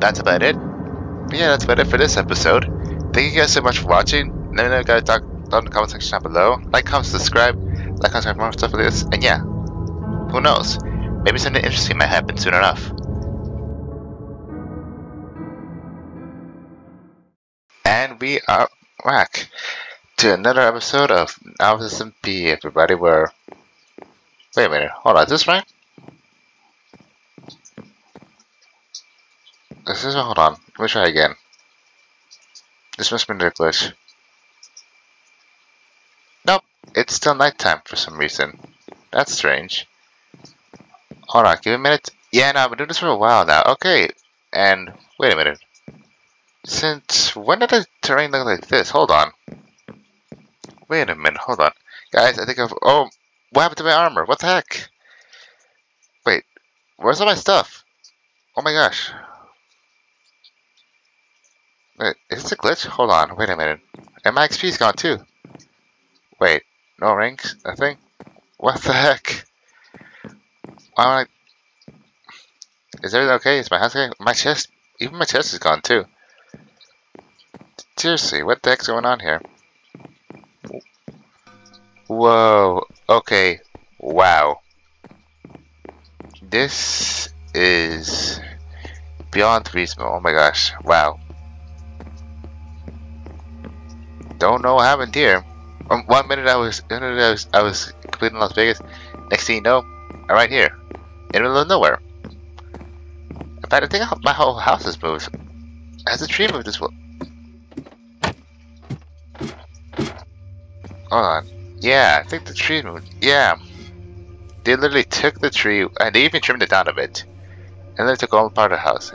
That's about it. But yeah, that's about it for this episode. Thank you guys so much for watching. Let me know guys down, down in the comment section down below. Like, comment, subscribe. Like, comment, more stuff like this. And yeah, who knows? Maybe something interesting might happen soon enough. And we are back to another episode of Novis SMP, everybody, where... Wait a minute, hold on, is this right? This is, hold on, let me try again. This must be a glitch. Nope, it's still nighttime for some reason. That's strange. Hold on, give me a minute. Yeah, no, I've been doing this for a while now. Okay, and wait a minute. Since when did the terrain look like this? Hold on. Wait a minute, hold on. Guys, I think I've... Oh, what happened to my armor? What the heck? Wait, where's all my stuff? Oh my gosh. Wait, is this a glitch? Hold on, wait a minute. And my XP's gone too. Wait, no rings? Nothing? What the heck? Why am I... Is everything okay? Is my house okay? My chest... Even my chest is gone too. Seriously, what the heck's going on here? Whoa. Okay. Wow. This is beyond reasonable. Oh my gosh. Wow. Don't know what happened here. Um, one minute I was, I was, I was completing Las Vegas. Next thing you know, I'm right here, in the middle of nowhere. In fact, I think my whole house has moved. Has the tree moved as well? Hold on. Yeah, I think the tree moved. Yeah. They literally took the tree, and they even trimmed it down a bit. And then took all part of the house.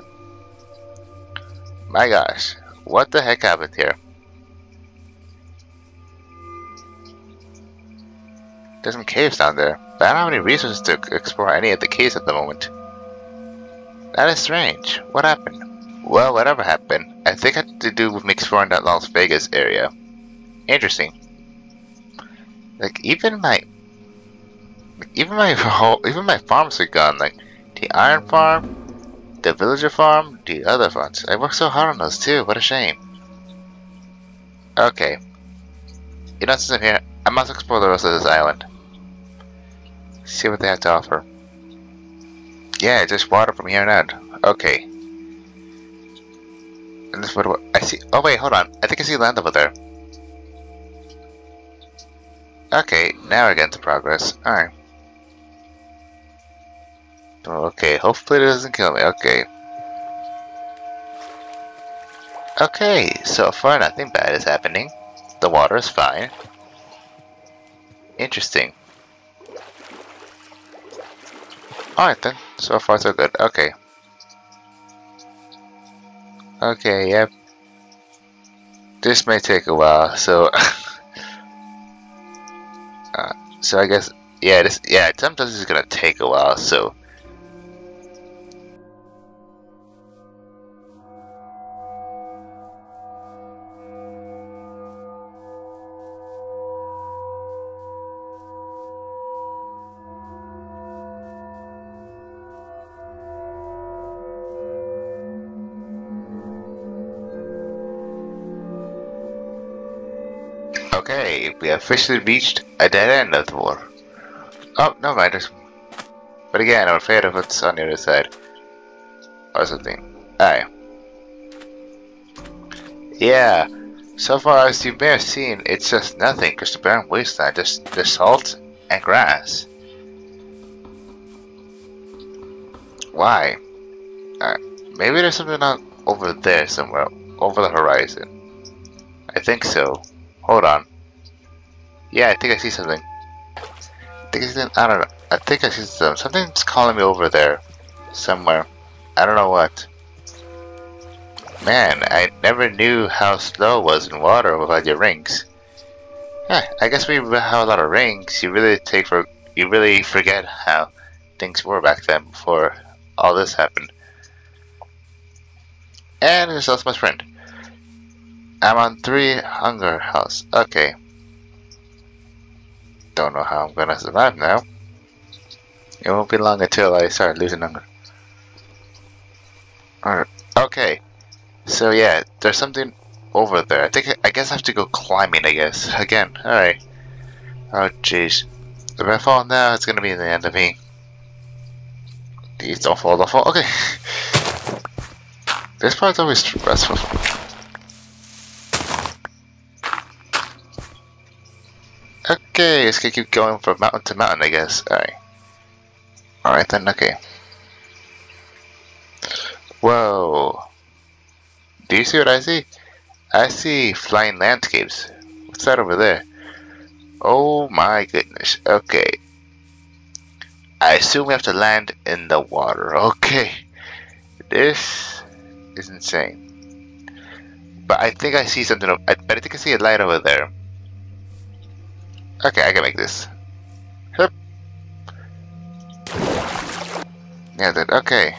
My gosh. What the heck happened here? There's some caves down there, but I don't have any resources to explore any of the caves at the moment. That is strange. What happened? Well, whatever happened, I think it had to do with me exploring that Las Vegas area. Interesting. Like even my, even my whole, even my farms are gone. Like the iron farm, the villager farm, the other farms. I worked so hard on those too. What a shame. Okay. You know, since I'm here, I must explore the rest of this island. See what they have to offer. Yeah, just water from here on out. Okay. And this what I see. Oh wait, hold on. I think I see land over there. Okay, now we're getting to progress. Alright. Okay, hopefully it doesn't kill me. Okay. Okay, so far nothing bad is happening. The water is fine. Interesting. Alright then, so far so good. Okay. Okay, yep. This may take a while, so... uh, so I guess, yeah, this, yeah, sometimes it's gonna take a while, so... Okay, we officially reached a dead end of the war. Oh, no matter. But again, I'm afraid of what's on the other side. Or something. Aye. Yeah, so far as you may have seen, it's just nothing, just a barren wasteland, just the salt and grass. Why? Uh, maybe there's something on over there somewhere, over the horizon. I think so. Hold on. Yeah, I think I see something. I think I see, I don't know. I think I see something. Something's calling me over there. Somewhere. I don't know what. Man, I never knew how slow it was in water without your rings. Yeah, I guess we have a lot of rings. You really take for you really forget how things were back then before all this happened. And there's also my friend. I'm on three hunger house. Okay. Don't know how I'm gonna survive now. It won't be long until I start losing hunger. Alright. Okay. So yeah, there's something over there. I think I guess I have to go climbing. I guess again. All right. Oh jeez. If I fall now, it's gonna be the end of me. Please don't fall. Don't fall. Okay. This part's always stressful. Okay, let's keep going from mountain to mountain, I guess. Alright. Alright then, okay. Whoa. Do you see what I see? I see flying landscapes. What's that over there? Oh my goodness. Okay. I assume we have to land in the water. Okay. This is insane. But I think I see something. I, but I think I see a light over there. Okay, I can make this. Hup. Yeah, then, okay.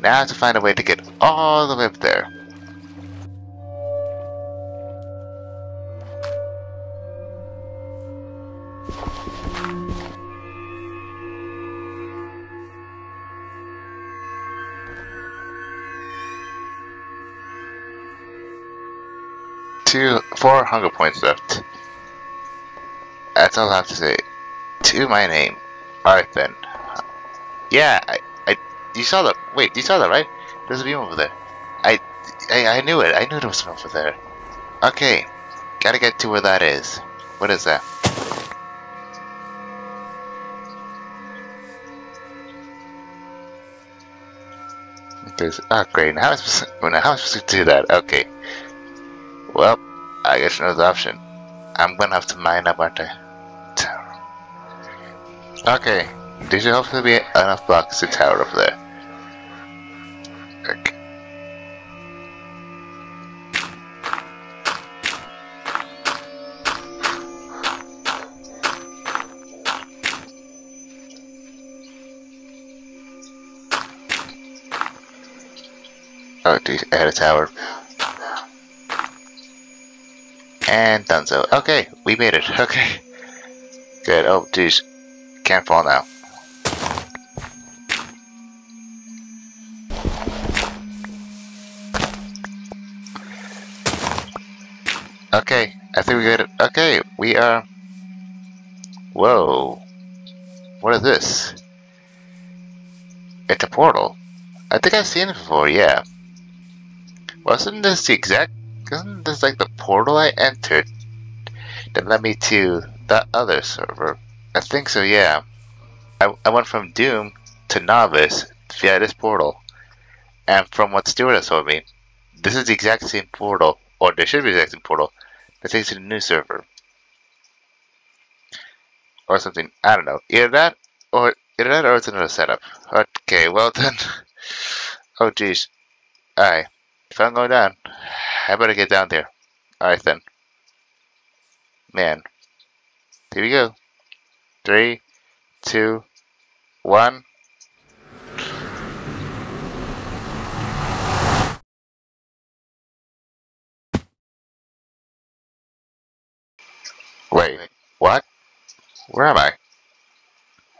Now I have to find a way to get all the way up there. Two, four hunger points left. That's all I have to say. To my name. Alright then. Yeah, I, I, you saw that, wait, you saw that, right? There's a beam over there. I, I, I knew it, I knew there was one over there. Okay, gotta get to where that is. What is that? There's, oh great, now I'm supposed to, now I'm supposed to do that, okay. Well, I guess another option. I'm gonna have to mine up, aren't I? Okay, did there should hopefully be enough blocks to tower up there. Okay. Oh, had a tower. And done so. Okay, we made it. Okay. Good. Oh, geez. Can't fall now. Okay, I think we got it. Okay, we are... Whoa. What is this? It's a portal. I think I've seen it before, yeah. Wasn't this the exact... Wasn't this like the portal I entered that led me to that other server? I think so, yeah. I, I went from Doom to Novis via this portal. And from what Stuart has told me, this is the exact same portal, or there should be the exact same portal, that takes you to the new server. Or something, I don't know. Either that, or either that, or it's another setup. Okay, well then. oh jeez. Alright. If I'm going down, I better get down there. Alright then. Man. Here we go. Three, two, one. Wait, what? Where am I?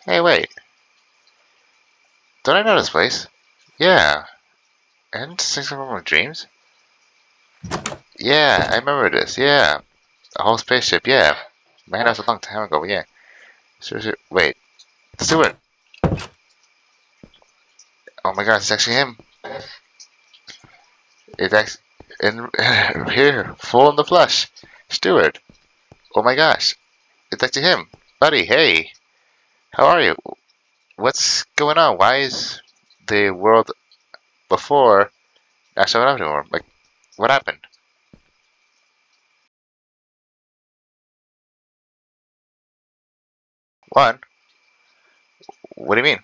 Hey, wait. Don't I know this place? Yeah. And six of dreams? Yeah, I remember this, yeah. A whole spaceship, yeah. Man, that was a long time ago, yeah. Seriously, wait. Stuart! Oh my god, it's actually him. It's actually in here, full in the flesh. Stuart. Oh my gosh. It's actually him. Buddy, hey. How are you? What's going on? Why is the world before not showing up anymore? Like, what happened? One? What do you mean?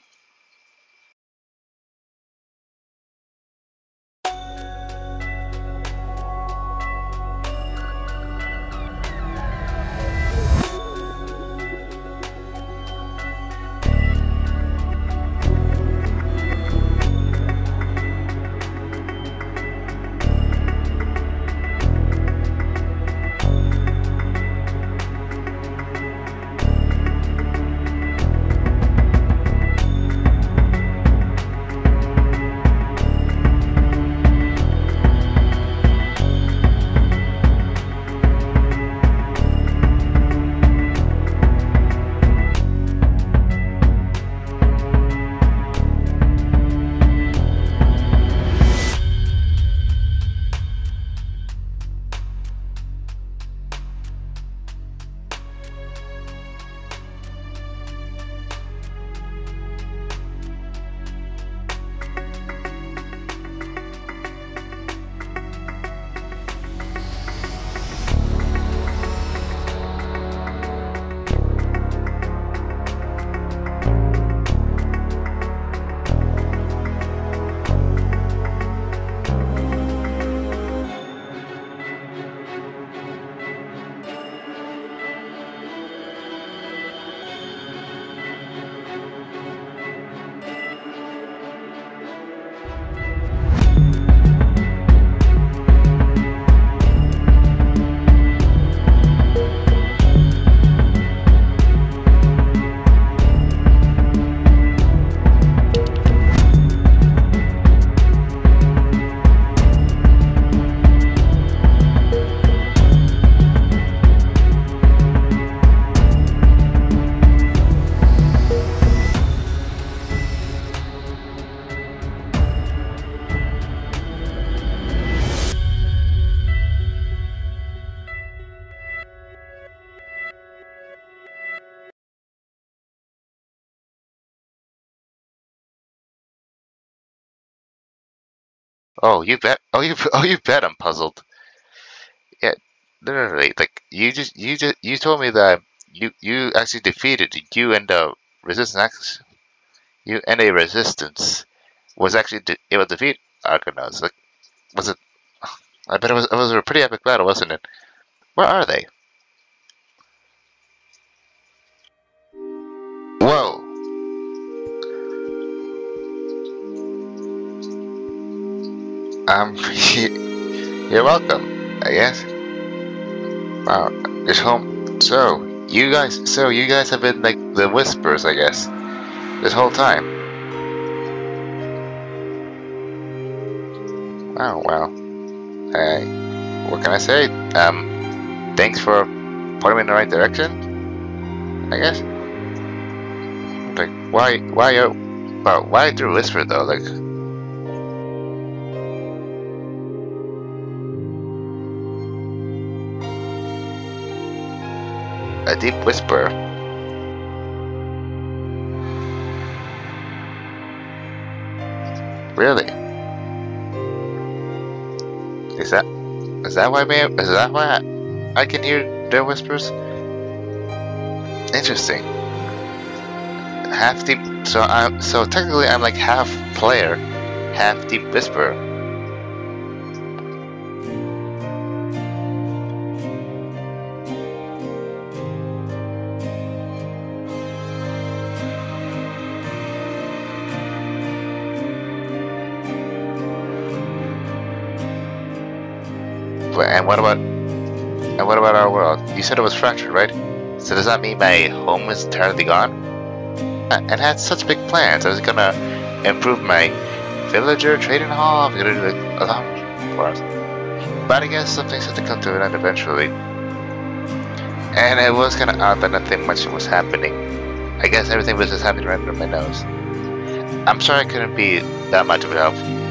Oh, you bet. Oh, you. Oh, you bet. I'm puzzled. Yeah, literally. Like you just, you just, you told me that you, you actually defeated you and the resistance. You and a resistance was actually able to defeat Argonauts. Like, was it? I bet it was. It was a pretty epic battle, wasn't it? Where are they? Whoa. Um, you're welcome, I guess. Wow, this home. So, you guys, so you guys have been like the whispers, I guess, this whole time. Oh, well. Hey, what can I say? Um, thanks for pointing me in the right direction, I guess. Like, why, why, uh, well, why through whisper though? Like, a deep whisper. Really? Is that is that why man is that why I, I can hear their whispers? Interesting. Half deep so I'm so technically I'm like half player, half deep whisper. And what about and what about our world? You said it was fractured, right? So does that mean my home is entirely gone? Uh, And had such big plans. I was gonna improve my villager trading hall. I was gonna do a lot us. But I guess some things have to come to an end eventually. And it was kinda odd that nothing much was happening. I guess everything was just happening right under my nose. I'm sorry I couldn't be that much of a help.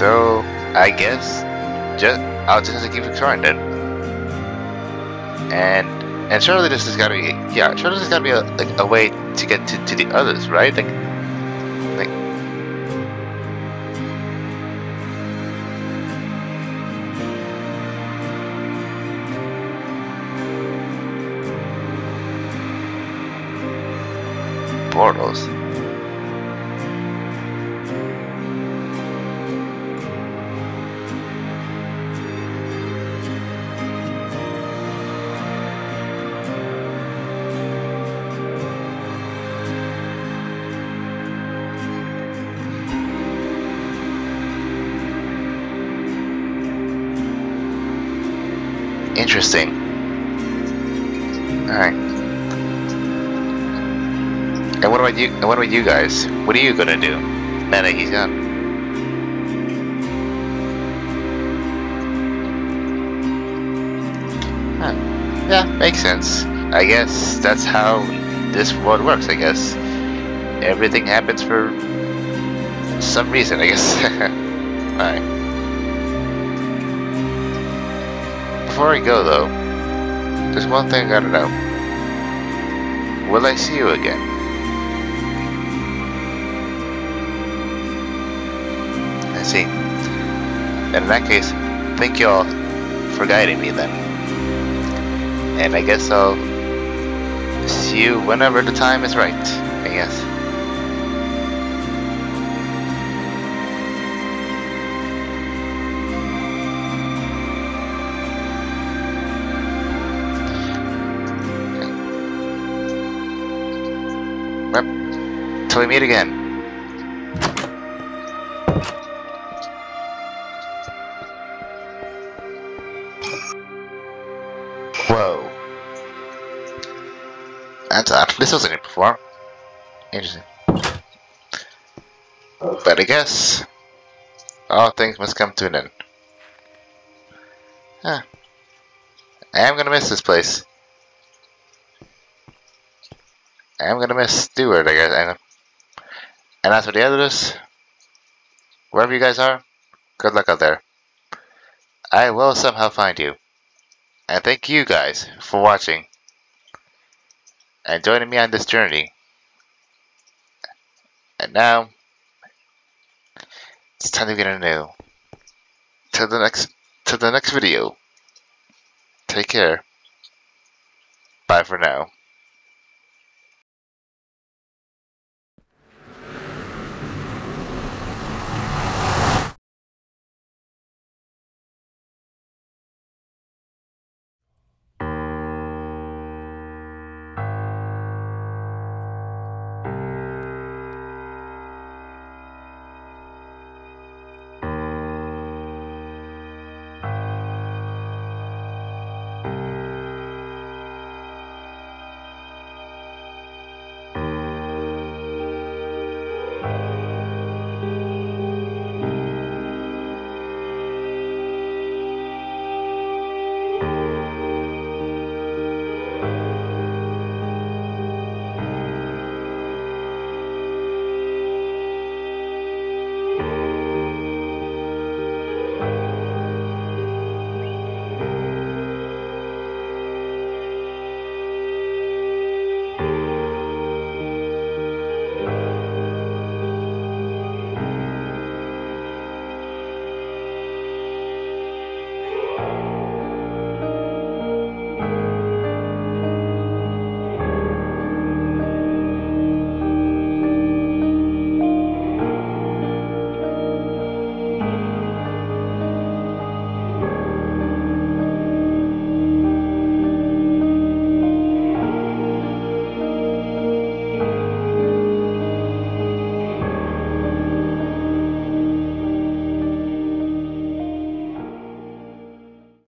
So I guess just I'll just have to keep exploring then. And and surely this has got to be yeah surely there's got to be a, like a way to get to, to the others right like like portals. Interesting. Alright. And what about you and what about you guys? What are you gonna do? Now that he's gone. Huh. Yeah, makes sense. I guess that's how this world works, I guess. Everything happens for some reason, I guess. Alright. Before I go, though, there's one thing I gotta know. Will I see you again? I see. And in that case, thank you all for guiding me then. And I guess I'll see you whenever the time is right, we meet again. Whoa. That's. This wasn't here before. Interesting. But I guess all things must come to an end. Huh. I am gonna miss this place. I am gonna miss Stewart, I guess. And, and as for the others, wherever you guys are, good luck out there. I will somehow find you. And thank you guys for watching and joining me on this journey. And now, it's time to get anew. Till the next, till the next video. Take care. Bye for now.